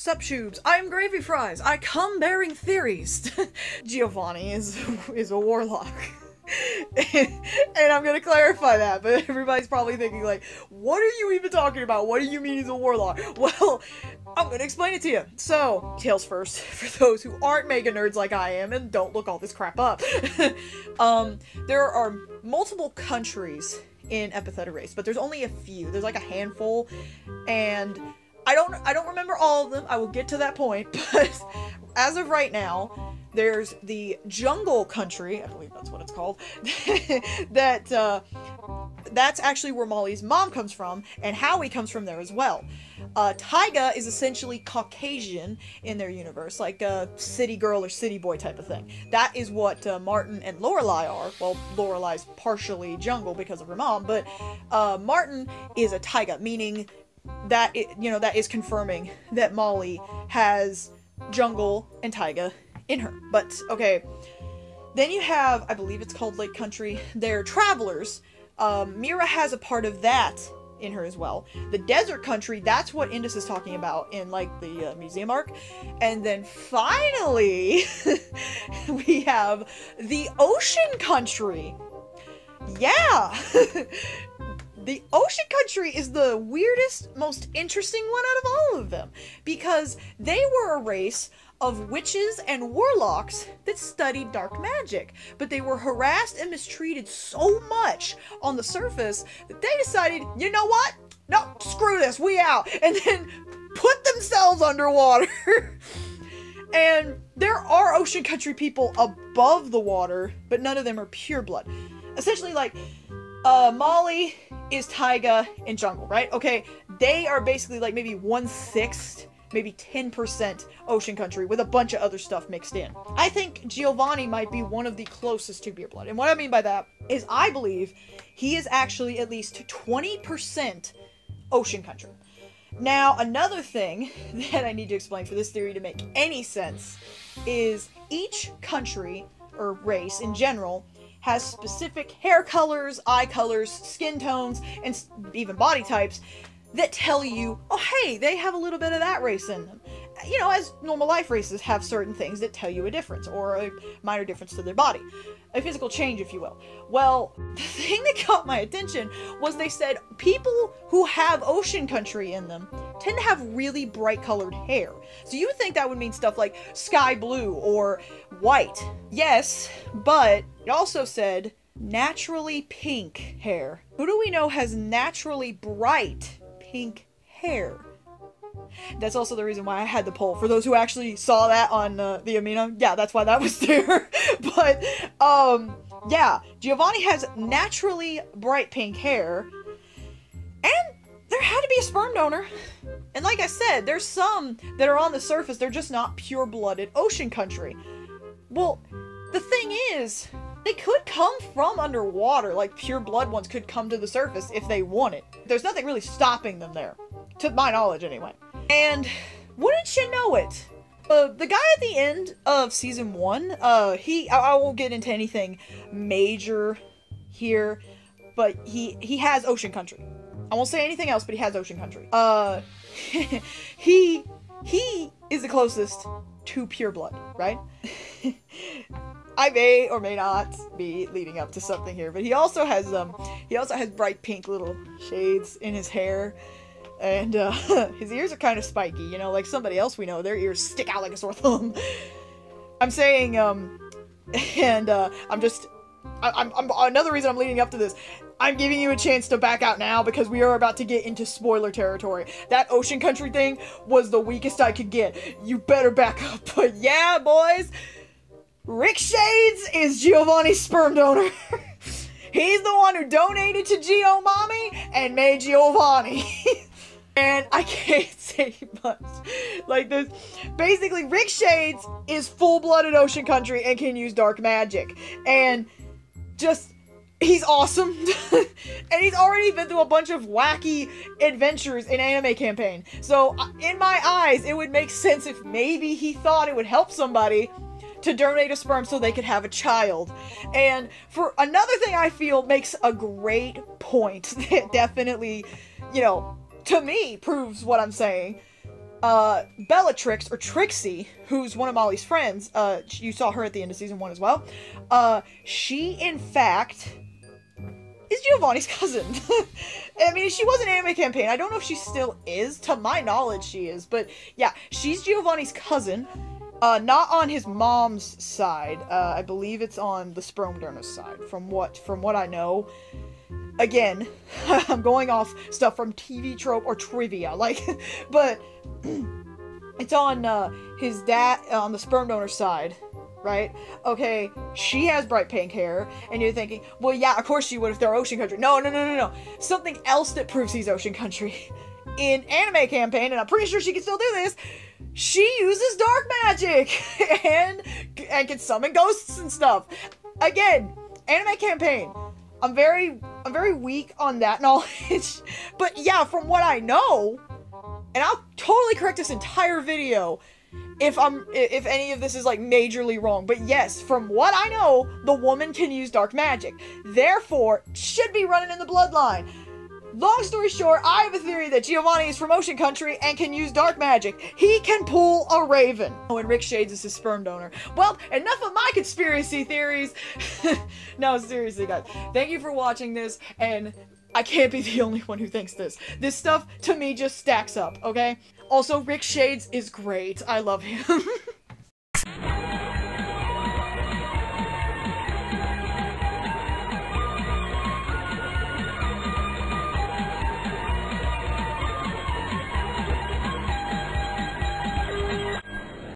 Sup, Shubes? I'm Gravy Fries. I come bearing theories. Giovanni is is a warlock. and I'm gonna clarify that, but everybody's probably thinking like, what are you even talking about? What do you mean he's a warlock? Well, I'm gonna explain it to you. So, tails first, for those who aren't mega nerds like I am and don't look all this crap up. um, there are multiple countries in Epithet Erased, but there's only a few. There's like a handful, and I don't I don't remember all of them. I will get to that point, but as of right now, there's the Jungle Country, I believe that's what it's called. that uh, that's actually where Molly's mom comes from, and Howie comes from there as well. Uh, Taiga is essentially Caucasian in their universe, like a city girl or city boy type of thing. That is what uh, Martin and Lorelai are. Well, Lorelai's partially jungle because of her mom, but uh, Martin is a Taiga, meaning that it, you know that is confirming that Molly has jungle and taiga in her. But okay, then you have I believe it's called Lake Country. They're travelers. Um, Mira has a part of that in her as well. The desert country, that's what Indus is talking about in like the uh, museum arc. And then finally, we have the ocean country. Yeah. the ocean country is the weirdest, most interesting one out of all of them because they were a race of witches and warlocks that studied dark magic, but they were harassed and mistreated so much on the surface that they decided, you know what? No, screw this, we out, and then put themselves underwater. and there are ocean country people above the water, but none of them are pure blood. Essentially, like uh, Molly is Taiga and Jungle, right? Okay, they are basically like maybe one sixth, maybe 10% ocean country with a bunch of other stuff mixed in. I think Giovanni might be one of the closest to pure blood. And what I mean by that is I believe he is actually at least 20% ocean country. Now, another thing that I need to explain for this theory to make any sense is each country or race in general has specific hair colors, eye colors, skin tones, and even body types that tell you, oh, hey, they have a little bit of that race in them. You know, as normal life races have certain things that tell you a difference or a minor difference to their body. A physical change, if you will. Well, the thing that caught my attention was they said people who have ocean country in them tend to have really bright colored hair. So you think that would mean stuff like sky blue or white. Yes, but it also said naturally pink hair. Who do we know has naturally bright pink hair? That's also the reason why I had the poll. For those who actually saw that on uh, the Amino, yeah, that's why that was there. but, um, yeah, Giovanni has naturally bright pink hair, and there had to be a sperm donor. And like I said, there's some that are on the surface, they're just not pure blooded ocean country. Well, the thing is, they could come from underwater, like pure blood ones could come to the surface if they wanted. There's nothing really stopping them there, to my knowledge anyway. And wouldn't you know it? Uh, the guy at the end of season one, uh, he, I, I won't get into anything major here, but he, he has ocean country. I won't say anything else, but he has ocean country. Uh, he, he is the closest to pure blood, right? I may or may not be leading up to something here, but he also has um he also has bright pink little shades in his hair. And uh, his ears are kind of spiky, you know, like somebody else we know, their ears stick out like a sore thumb. I'm saying, um, and uh, I'm just, I, I'm, I'm, another reason I'm leading up to this. I'm giving you a chance to back out now because we are about to get into spoiler territory. That ocean country thing was the weakest I could get. You better back up. But yeah, boys, Rick Shades is Giovanni's sperm donor. He's the one who donated to Gio Mommy and made Giovanni. and I can't say much. Like this, basically, Rick Shades is full-blooded ocean country and can use dark magic, and just he's awesome and he's already been through a bunch of wacky adventures in anime campaign so uh, in my eyes it would make sense if maybe he thought it would help somebody to donate a sperm so they could have a child. And for another thing I feel makes a great point that definitely, you know, to me proves what I'm saying. Uh, Bellatrix or Trixie, who's one of Molly's friends, uh, you saw her at the end of season one as well. Uh, she in fact is Giovanni's cousin. I mean, she was an anime campaign. I don't know if she still is. To my knowledge, she is. But yeah, she's Giovanni's cousin. Uh, not on his mom's side. Uh, I believe it's on the sperm donor's side. From what from what I know. Again, I'm going off stuff from TV trope or trivia. Like, but it's on uh, his dad on the sperm donor side right? Okay, she has bright pink hair, and you're thinking, well, yeah, of course she would if they're ocean country. No, no, no, no, no. Something else that proves he's ocean country. In anime campaign, and I'm pretty sure she can still do this, she uses dark magic and and can summon ghosts and stuff. Again, anime campaign. I'm very I'm very weak on that knowledge. but yeah, from what I know, and I'll totally correct this entire video if I'm if any of this is like majorly wrong, but yes, from what I know, the woman can use dark magic. Therefore, should be running in the bloodline. Long story short, I have a theory that Giovanni is from Ocean Country and can use dark magic. He can pull a raven. Oh, and Rick Shades is his sperm donor. Well, enough of my conspiracy theories. no, seriously, guys. Thank you for watching this, and I can't be the only one who thinks this. This stuff, to me, just stacks up, okay? Also, Rick Shades is great. I love him.